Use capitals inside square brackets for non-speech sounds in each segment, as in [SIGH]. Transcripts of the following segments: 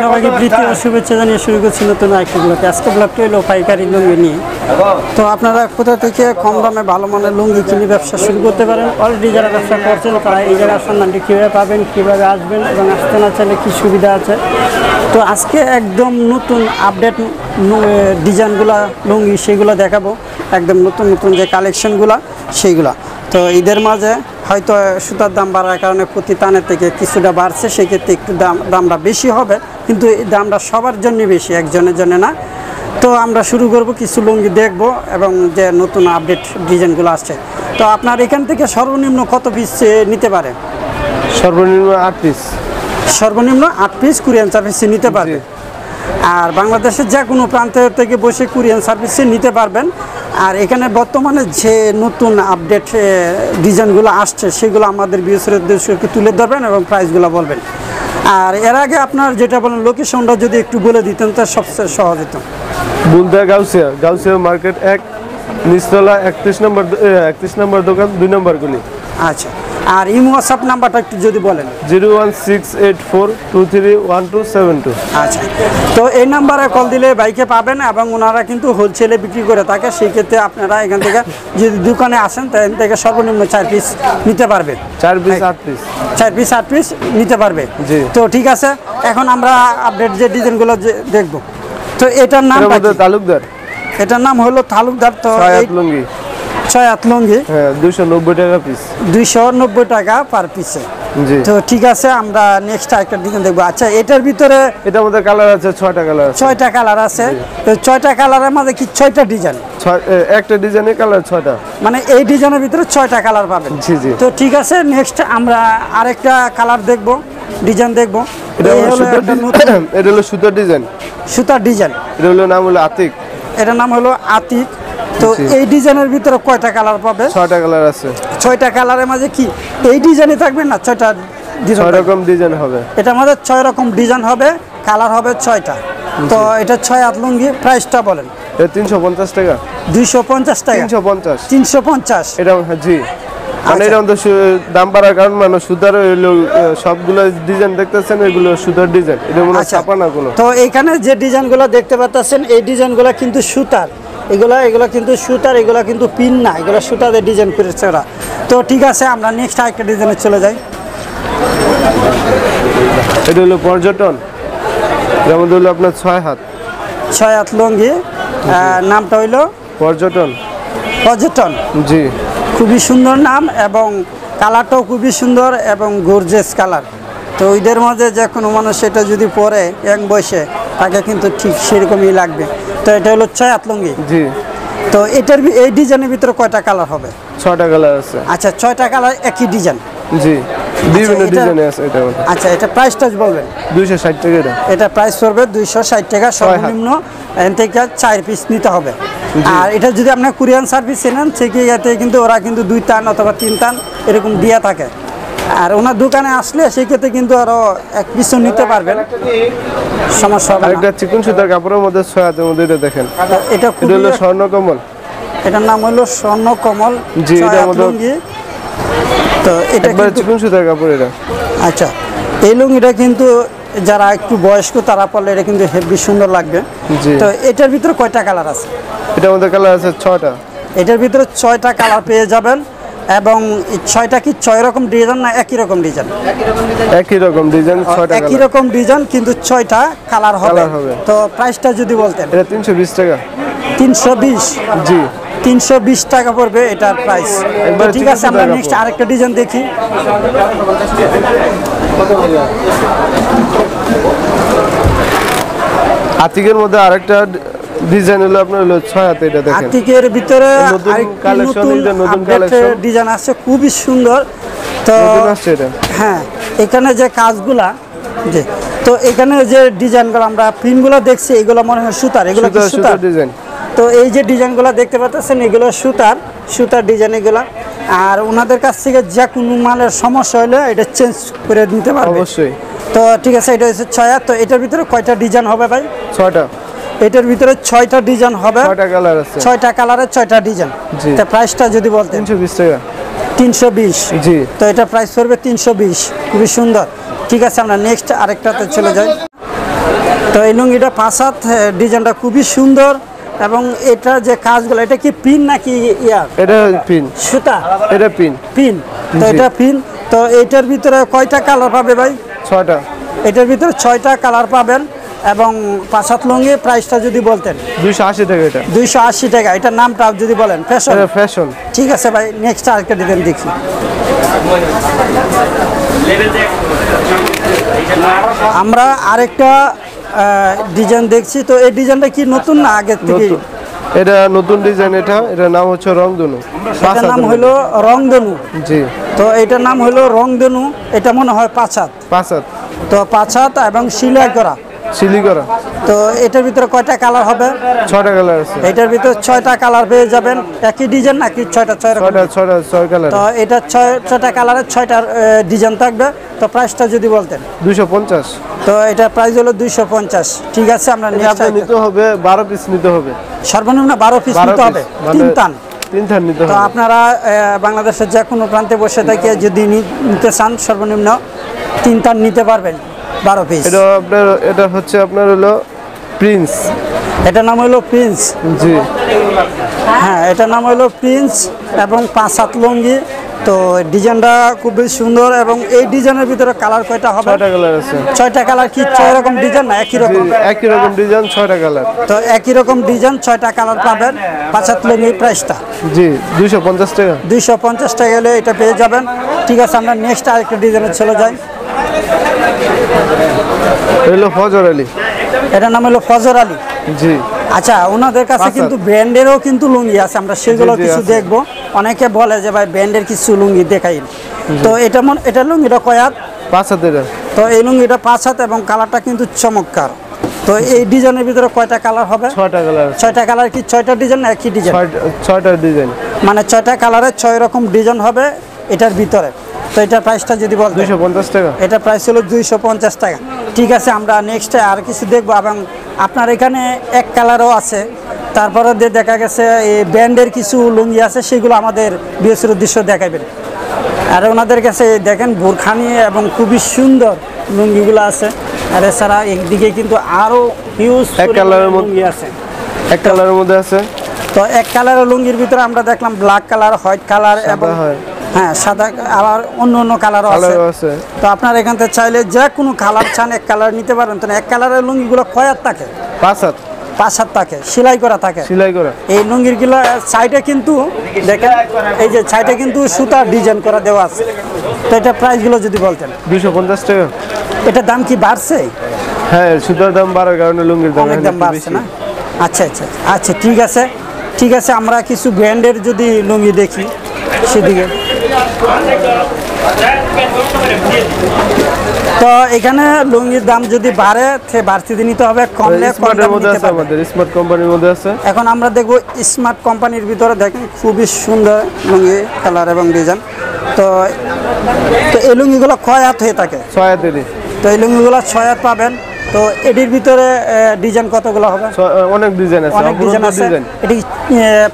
সবাইকে প্রীতি ও শুভেচ্ছা জানিয়ে শুরু করছি নতুন আরেকটি ব্লগ আজকে ব্লগটি হলো পাইকারি লুঙ্গি নিয়ে। তো আপনারা কোথা থেকে কম দামে ভালো মানের লুঙ্গি কিনে ব্যবসা শুরু করতে পারেন? অলরেডি যারা ব্যবসা করছেন তারা এই জায়গার সন্ধানটি কীভাবে পাবেন কীভাবে আসবেন এবং আসতে না চাইলে কী সুবিধা আছে? তো আজকে একদম নতুন আপডেট ডিজাইনগুলো লুঙ্গি সেগুলো দেখাবো। একদম নতুন নতুন যে কালেকশনগুলো সেইগুলা। তো ঈদের মাঝে হয়তো সুতার দাম বাড়ার কারণে প্রতি টানের থেকে কিছুটা বাড়ছে সেক্ষেত্রে একটু দাম দামটা বেশি হবে। কিন্তু দামটা সবার জন্য বেশি একজনের জন্য না। তো আমরা শুরু করব কিছু লুঙ্গি দেখব এবং যে নতুন আপডেট ডিজাইনগুলো আসছে। তো আপনার এখান থেকে সর্বনিম্ন কত পিস নিতে পারে? সর্বনিম্ন আট পিস সর্বনিম্ন আট পিস কুরিয়ান সার্ভিসে নিতে পারবে। আর বাংলাদেশের যে কোনো প্রান্ত থেকে বসে কুরিয়ান সার্ভিসে নিতে পারবেন। আর এখানে বর্তমানে যে নতুন আপডেট ডিজাইনগুলো আসছে সেগুলো আমাদের বিএসের উদ্দেশ্যকে তুলে ধরবেন এবং প্রাইসগুলো বলবেন। আর এর আগে আপনার যেটা বলেন লোকেশনটা যদি একটু বলে দিতেন তার সবচেয়ে সহজ হতো। বুলদা গাউসিয়া গাউসিয়া মার্কেট এক নিচতলা একত্রিশ নম্বর একত্রিশ নম্বর দোকান দুই নম্বর গুলি। আচ্ছা। আর ইমো হোয়াটসঅ্যাপ নাম্বারটা একটু যদি বলেন। Zero one six eight four two three one two seven two. আচ্ছা। তো এই নাম্বারে কল দিলে বাইকে পাবেন এবং ওনারা কিন্তু হোলসেলে বিক্রি করে থাকে সেই ক্ষেত্রে আপনারা এখান থেকে যদি দোকানে আসেন তাহলে থেকে সর্বনিম্ন চার পিস নিতে পারবেন। চার পিস আট পিস চার পিস আট পিস নিতে পারবে। জি। তো ঠিক আছে এখন আমরা আপডেট যে ডিজাইনগুলো যে দেখব। তো এটার নাম তালুকদার। এটার নাম হলো তালুকদার তো ছয় হাত লুঙ্গি। হ্যাঁ দুশো নব্বই টাকা পিস দুইশো নব্বই টাকা পার পিসে তো ঠিক আছে আমরা নেক্সট আরেকটা ডিজাইন দেখব। আচ্ছা এটার ভিতরে এটার মধ্যে কালার আছে ছয়টা কালার ছয়টা কালার আছে। তো ছয়টা কালারের মধ্যে কি ছয়টা ডিজাইন একটা ডিজাইনের কালার ছয়টা। মানে এই ডিজাইনের ভিতরে ছয়টা কালার পাবেন। জি, জি। তো ঠিক আছে নেক্সট আমরা আরেকটা কালার দেখব ডিজাইন দেখব। এটা [COUGHS] এটা হলো সুতার ডিজাইন সুতার ডিজাইন এটা হলো নাম হলো আতিক। এটার নাম হলো আতিক। তো এই ডিজাইনের ভিতরে কয়টা কালার পাবে? ছয়টা কালার আছে। ছয়টা কালারের মাঝে কি এই ডিজাইনে থাকবে না ছয়টা ছয় রকম ডিজাইন হবে। এটার মধ্যে ছয় রকম ডিজাইন হবে কালার হবে ছয়টা। তো এটা ছয় হাত লুঙ্গি প্রাইসটা বলেন। এটা তিনশো পঞ্চাশ টাকা। দুইশো পঞ্চাশ টাকা? তিনশো পঞ্চাশ। তিনশো পঞ্চাশ? এটা জি। মানে আচ্ছা। এটা আমাদের সু- দাম বাড়ার কারণ মানে সুতার সবগুলো ডিজাইন দেখতেছেন এগুলো সুতার ডিজাইন। এটা মনে হয় আচ্ছা। ছাপা না কোনো তো এইখানে যে ডিজাইনগুলো দেখতে পাচ্ছেন এই ডিজাইনগুলো কিন্তু সুতার। এগুলো এগুলো কিন্তু সুতার এগুলো কিন্তু পিন না এগুলো সুতাদের ডিজাইন করেছে ওরা। তো ঠিক আছে আমরা নেক্সট আরেকটা ডিজাইনে চলে যাই। এটা হলো পর্যটন যেমন হলো আপনার ছয় হাত। ছয় হাত লঙ্গি নামটা হইল? পর্যটন। পর্যটন। জি। খুবই সুন্দর নাম এবং কালারটাও খুবই সুন্দর এবং গর্জেস কালার তো ওইদের মাঝে যে কোনো মানুষ এটা যদি পরে এক বয়সে তাকে কিন্তু ঠিক সেরকমই লাগবে। তো এটা হলো ছয় হাত লঙ্গি জি। তো এটার এই ডিজাইনের ভিতরে কয়টা কালার হবে? ছয়টা কালার আছে। আচ্ছা ছয়টা কালার একই ডিজাইন? জি। বিভিন্ন এটা- ডিজাইনে আছে এটা আচ্ছা এটা প্রাইসটা বলবেন? দুইশো ষাট টাকা এটা। এটা প্রাইস পড়বে দুইশো ষাট টাকা হাত। সর্বনিম্ন এখান থেকে চার পিস নিতে হবে। আর এটা যদি আপনার কুরিয়ান সার্ভিস নেন সেক্ষেত্রে কিন্তু ওরা কিন্তু দুই টান অথবা তিন টান এরকম দিয়ে থাকে। আর ওনার দোকানে আসলে সেক্ষেত্রে কিন্তু আরও এক পিসও নিতে পারবেন। সমস্যা হবে না। আরেকটা চিকন সুতার কাপড়ের মধ্যে ছয় মধ্যে এটা দেখেন। হলো স্বর্ণকমল। এটার নাম হলো স্বর্ণ কমল জি, এটার মধ্যে- তো এটা চিকন সুতার কাপড় এটা। আচ্ছা এই লুঙ্গিটা কিন্তু যারা একটু বয়স্ক তারা পরলে এটা কিন্তু হেভি সুন্দর লাগবে। তো এটার ভিতরে কয়টা কালার আছে? এটার মধ্যে কালার আছে ছয়টা। এটার ভিতরে ছয়টা কালার পেয়ে যাবেন। এবং ছয়টা কি ছয় রকম ডিজাইন না একই রকম ডিজাইন? একই রকম ডিজাইন ছয়টা একই রকম ডিজাইন কিন্তু ছয়টা কালার হবে। তো প্রাইসটা যদি বলতেন। এটা তিনশো বিশ টাকা। তিনশো বিশ? জি। তিনশো বিশ টাকা পড়বে এটার প্রাইস ঠিক আছে আমরা নেক্সট আরেকটা ডিজাইন দেখি। আতিকের মধ্যে আরেকটা ডিজাইন হলো আপনার হলো ছয় হাতে এটা দেখেন। আর্টিকের ভিতরে নতুন এটা আপডেট ডিজাইন আছে খুবই সুন্দর। তো এটা? হ্যাঁ এখানে যে কাজগুলা যে তো এখানে যে ডিজাইনগুলো আমরা প্রিন্টগুলো দেখছি এগুলো মনে হয় সুতার এগুলো সুতার ডিজাইন তো এই যে ডিজাইনগুলো দেখতে পাচ্ছেন এগুলো সুতার সুতার ডিজাইন এগুলো। আর ওনাদের কাছ থেকে যে কোনো মালের সমস্যা হলে এটা চেঞ্জ করে নিতে পারবে। অবশ্যই। তো ঠিক আছে এটা হচ্ছে ছয়। তো এটার ভিতরে কয়টা ডিজাইন হবে ভাই? ছয়টা। এটার ভিতরে ছয়টা ডিজাইন হবে। ছয়টা কালার আছে। ছয়টা কালারের ছয়টা ডিজাইন। তা প্রাইসটা যদি বলতেন। তিনশো বিশ টাকা। তিনশো বিশ। জি। তো এটা প্রাইস পড়বে তিনশো বিশ। খুবই সুন্দর। ঠিক আছে আমরা নেক্সট আরেকটাতে চলে যাই। তো এই লুঙ্গিটা পাঁচ হাত ডিজাইনটা খুবই সুন্দর এবং এটা যে কাজগুলো এটা কি পিন নাকি ইয়ার এটা পিন সুতা? এটা পিন পিন তো এটা পিন তো এইটার ভিতরে কয়টা কালার পাবে ভাই? ছয়টা। এটার ভিতরে ছয়টা কালার পাবেন। এবং পাঁচ হাত লুঙ্গি প্রাইসটা যদি বলতেন। দুইশো আশি টাকা এটা। দুইশো আশি টাকা এটার নামটা যদি বলেন ফ্যাশন ফ্যাশন ঠিক আছে ভাই নেক্সট আরেকটা ডিজাইন দেখি। আমরা আরেকটা ডিজাইন দেখছি তো এই ডিজাইনটা কি নতুন না আগের থেকে? এটা নতুন ডিজাইন এটা এটার নাম হচ্ছে রংধনু। এটার নাম হলো রংধনু। জি। তো এটার নাম হলো রংধনু এটা মনে হয় পাঁচ হাত পাঁচ হাত তো পাঁচ হাত এবং সিলাই করা। সিলি করা তো এটার ভিতরে কয়টা কালার হবে? ছয়টা কালার আছে। এটার ভিতরে ছয়টা কালার পেয়ে যাবেন। একই ডিজাইন নাকি ছয়টা ছয় ছয়টা ছয়টা ছয় কালার। তো এটা ছয় ছয়টা কালারের ছয়টা ডিজাইন থাকবে। তো প্রাইসটা যদি বলতেন। দুইশো পঞ্চাশ। তো এটার প্রাইস হলো দুইশো পঞ্চাশ। ঠিক আছে আমরা নিতে হবে বারো পিস নিতে হবে। সর্বনিম্ন বারো পিস নিতে হবে। মানে তিন টান। তো আপনারা বাংলাদেশের যে কোনো প্রান্তে বসে থেকে যদি নিতে চান সর্বনিম্ন তিন টান নিতে পারবেন। বারো পিস এটা আপনার এটা হচ্ছে আপনার হলো প্রিন্স এটার নাম হলো প্রিন্স জি। হ্যাঁ এটার নাম হলো প্রিন্স এবং পাঁচ সাত লুঙ্গি। তো ডিজাইনটা খুবই সুন্দর এবং এই ডিজাইনের ভিতরে কালার কয়টা হবে? ছয়টা কালার আছে। ছয়টা কালার কি ছয় রকম ডিজাইন না একই রকম? একই রকম ডিজাইন ছয়টা কালার। তো একই রকম ডিজাইন ছয়টা কালার পাবেন। পাঁচ সাত লুঙ্গির প্রাইসটা। জি দুইশো পঞ্চাশ টাকা। দুইশো পঞ্চাশ টাকা হলে এটা পেয়ে যাবেন। ঠিক আছে আমরা নেক্সট আরেকটা ডিজাইনে চলে যাই। এটা হলো ফজর আলী। এটার নাম হলো ফজর আলী। জি। আচ্ছা ওনাদের কাছে আচ্ছা। কিন্তু ব্র্যান্ডেরও কিন্তু লুঙ্গি আছে আমরা সেগুলো কিছু। দেখব। অনেকে বলে যে ভাই ব্র্যান্ডের কিছু লুঙ্গি দেখাই তো এটা মন এটা লুঙ্গিটা কয়াত পাঁচ হাতের তো এই লুঙ্গিটা পাঁচ হাত এবং কালারটা কিন্তু চমৎকার। তো এই ডিজাইনের ভিতরে কয়টা কালার হবে? ছয়টা কালার। ছয়টা কালার কি? ছয়টা ডিজাইন একই ডিজাইন? ছয়টা ডিজাইন। মানে ছয়টা কালারের ছয় রকম ডিজাইন হবে এটার ভিতরে। তো এটার প্রাইসটা যদি বল দুইশো পঞ্চাশ টাকা। এটা প্রাইস হলো দুইশো পঞ্চাশ টাকা। ঠিক আছে আমরা নেক্সটে আর কিছু দেখব। এবং আপনার এখানে এক কালারও আছে। তারপরে দিয়ে দেখা গেছে এই ব্যান্ডের কিছু লুঙ্গি আছে সেগুলো আমাদের বিএসের উদ্দেশ্য দেখাবেন। আর ওনাদের কাছে দেখেন বোরখানি এবং খুবই সুন্দর লুঙ্গিগুলো আছে। আর এছাড়া একদিকে কিন্তু আরও হিউজ এক কালারের লুঙ্গি আছে। এক কালারের মধ্যে আছে। তো এক কালারের লুঙ্গির ভিতরে আমরা দেখলাম ব্ল্যাক কালার হোয়াইট কালার এবং হয়। সাদা আবার অন্য অন্য কালারও আছে। তো আপনার এখান থেকে চাইলে যে কোনো কালার চান এক কালার নিতে পারেন। তো এক কালারের লুঙ্গিগুলো কয়ার থাকে? পাঁচ হাত। পাঁচ হাত থাকে সেলাই করা থাকে। সেলাই করা। এই লুঙ্গিরগুলো সাইডে কিন্তু দেখেন এই যে সাইডে কিন্তু সুতার ডিজাইন করা দেওয়া আছে। তো এটা প্রাইসগুলো যদি বলতেন। দুইশো পঞ্চাশ টাকা। এটার দাম কি বাড়ছে? হ্যাঁ সুতার দাম বাড়ার কারণে লুঙ্গির দাম অনেক দাম বাড়ছে না? আচ্ছা আচ্ছা আচ্ছা ঠিক আছে। ঠিক আছে আমরা কিছু ব্র্যান্ডের যদি লুঙ্গি দেখি সেদিকে। তো এখানে লুঙ্গির দাম যদি বাড়ে সে বাড়তি নিতে হবে কমলে স্মার্টের মধ্যে আছে আমাদের স্মার্ট কোম্পানির মধ্যে আছে। এখন আমরা দেখব স্মার্ট কোম্পানির ভিতরে দেখেন খুবই সুন্দর লুঙ্গি কালার এবং ডিজাইন তো তো এই লুঙ্গিগুলো ক্ষয় হাত হয়ে থাকে? ছয় হাতেরই তো এই লুঙ্গিগুলো ছয় হাত পাবেন। তো এটির ভিতরে ডিজাইন কতগুলো হবে? অনেক ডিজাইন আছে অনেক ডিজাইন আছে। এটি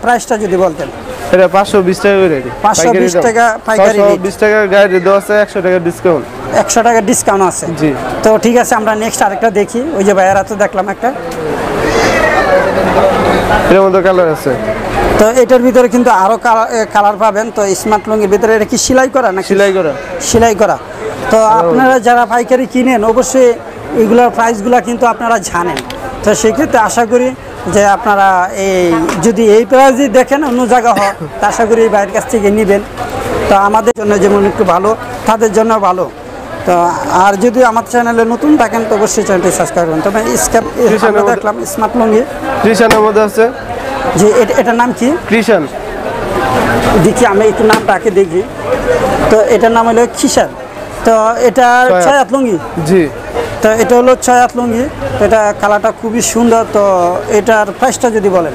প্রাইসটা যদি বলতেন। এটা পাঁচশো বিশ টাকা করে রেডি। 520 টাকা পাইকারি rate। বিশ টাকা গাড়ি দেওয়া আছে একশো টাকা ডিসকাউন্ট একশো টাকা ডিসকাউন্ট আছে। জি। তো ঠিক আছে আমরা নেক্সট আরেকটা দেখি। ওই যে ভাইয়ারা তো দেখলাম একটা। এর মধ্যে কালার আছে। তো এটার ভিতরে কিন্তু আরও কালার পাবেন। তো স্মার্ট লুঙ্গির ভিতরে এটা কি সেলাই করা নাকি? সেলাই করা। সেলাই করা। তো আপনারা যারা পাইকারি কিনেন অবশ্যই এগুলোর প্রাইসগুলো কিন্তু আপনারা জানেন। তো সেক্ষেত্রে আশা করি যে আপনারা এই যদি এই প্রাইজই দেখেন অন্য জায়গা হয় তা আশা করি এই বাইরের কাছ থেকে নেবেন। তো আমাদের জন্য যেমন একটু ভালো তাদের জন্য ভালো। তো আর যদি আমার চ্যানেলে নতুন থাকেন তো অবশ্যই চ্যানেলটি সাবস্ক্রাইব করুন তবে দেখলাম স্মার্ট লুঙ্গি। কৃষানের মধ্যে আছে। যে এটা- এটার নাম কি? কৃষান। দেখি আমি একটু নামটাকে দেখি। তো এটার নাম হলো খিসার তো এটা ছয় ছয় হাত লুঙ্গি? জি। তো এটা হলো ছয় হাত লুঙ্গি। এটা কালারটা খুবই সুন্দর তো এটার প্রাইসটা যদি বলেন।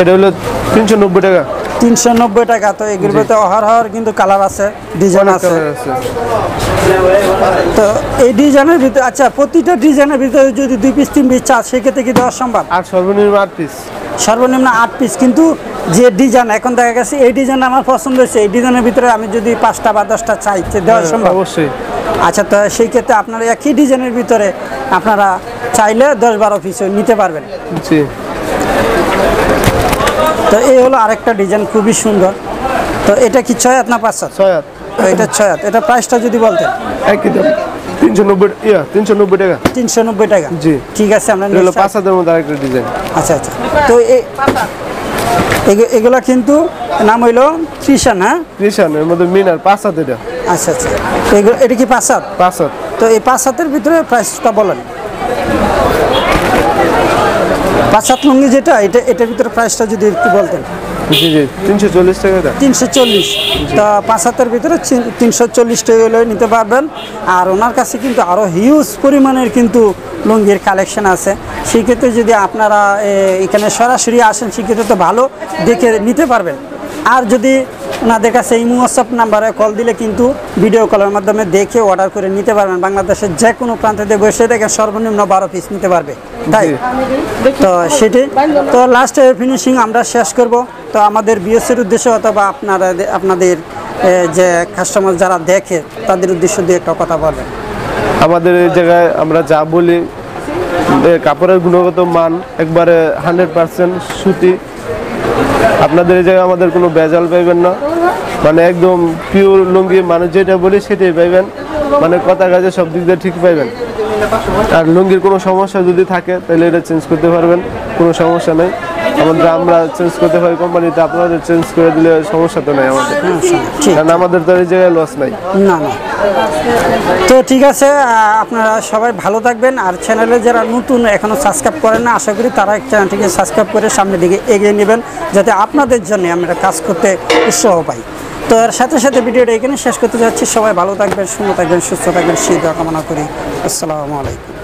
এটা হলো তিনশো নব্বই টাকা। তিনশো নব্বই টাকা তো এগুলোতে অহার হওয়ার কিন্তু কালার আছে ডিজাইন আছে। তো এই ডিজাইনের ভিতরে আচ্ছা প্রতিটা ডিজাইনের ভিতরে যদি দুই পিস তিন পিস চা সেক্ষেত্রে কি দেওয়া সম্ভব? আর সর্বনিম্ন আট পিস সর্বনিম্ন আট পিস কিন্তু যে ডিজাইন এখন দেখা গেছে এই ডিজাইন আমার পছন্দ হয়েছে এই ডিজাইনের ভিতরে আমি যদি পাঁচটা বা দশটা চাই দেওয়া সম্ভব? অবশ্যই। আচ্ছা তো সেই ক্ষেত্রে আপনারা একই ডিজাইনের ভিতরে আপনারা চাইলে দশ বারো পিস নিতে পারবেন। জি। তো এই হলো আরেকটা ডিজাইন খুবই সুন্দর। তো এটা কি ছয় হাত না পাঁচ হাত? ছয় হাত। এটা ছয় হাত। এটা প্রাইসটা যদি বলতেন। একই দাম। তিনশো নব্বই ইয়া তিনশো নব্বই টাকা। তিনশো নব্বই টাকা? জি। ঠিক আছে আমরা এটা হলো next পাঁচ হাতের মধ্যে আরেকটা ডিজাইন। আচ্ছা আচ্ছা। তো এগুলা কিন্তু নাম হইল ত্রিশান হ্যাঁ? কৃষান এর মধ্যে মিনার পাঁচ হাত এটা। আচ্ছা আচ্ছা। এটা কি পাঁচ হাত? পাঁচ হাত। তো এই পাঁচ হাতের ভিতরে প্রাইসটা বলেন। পাঁচ লুঙ্গি যেটা এটা এটার ভিতরে প্রাইসটা যদি একটু বলতেন। জি জি তিনশো চল্লিশ টাকা তিনশো চল্লিশ। তা পাঁচ হাতের ভিতরে তিনশো চল্লিশ টাকা হলে নিতে পারবেন। আর ওনার কাছে কিন্তু আরও হিউজ পরিমাণের কিন্তু লুঙ্গির কালেকশন আছে। সেক্ষেত্রে যদি আপনারা এখানে সরাসরি আসেন সেক্ষেত্রে তো ভালো দেখে নিতে পারবেন। আর যদি ওনাদের কাছে এই হোয়াটসঅ্যাপ নাম্বারে কল দিলে কিন্তু ভিডিও কলের মাধ্যমে দেখে অর্ডার করে নিতে পারবেন। বাংলাদেশের যে কোনো প্রান্তে বসে দেখে সর্বনিম্ন বারো পিস নিতে পারবে। তাই? তো সেটি তো লাস্টে ফিনিশিং আমরা শেষ করব। তো আমাদের বিএসসির উদ্দেশ্যে অথবা আপনারা আপনাদের যে কাস্টমার যারা দেখে তাদের উদ্দেশ্য দিয়ে একটা কথা বলবেন। আমাদের এই জায়গায় আমরা যা বলি কাপড়ের গুণগত মান একবারে হান্ড্রেড পার্সেন্ট সুতি। আপনাদের এই জায়গায় আমাদের কোনো ভেজাল পাইবেন না। মানে একদম পিওর লুঙ্গি মানুষ যেটা বলি সেটাই পাইবেন। মানে কথা কাজে সব দিক দিয়ে ঠিক পাইবেন। আর লুঙ্গির কোনো সমস্যা যদি থাকে, তাহলে এটা চেঞ্জ করতে পারবেন। কোনো সমস্যা নেই। আমাদের আমরা চেঞ্জ করতে পারি কোম্পানিতে আপনাদের চেঞ্জ করে দিলে সমস্যা তো নেই আমাদের। ঠিক। কারণ আমাদের তো এই জায়গায় লস নাই। না না। তো ঠিক আছে আপনারা সবাই ভালো থাকবেন। আর চ্যানেলে যারা নতুন এখনও সাবস্ক্রাইব করেন না আশা করি তারা চ্যানেলটিকে সাবস্ক্রাইব করে সামনের দিকে এগিয়ে নেবেন যাতে আপনাদের জন্য আমরা কাজ করতে উৎসাহ পাই। তো এর সাথে সাথে ভিডিওটা এখানে শেষ করতে যাচ্ছি। সবাই ভালো থাকবেন সুন্দর থাকবেন সুস্থ থাকবেন। সেই কামনা করি। আসসালামু আলাইকুম।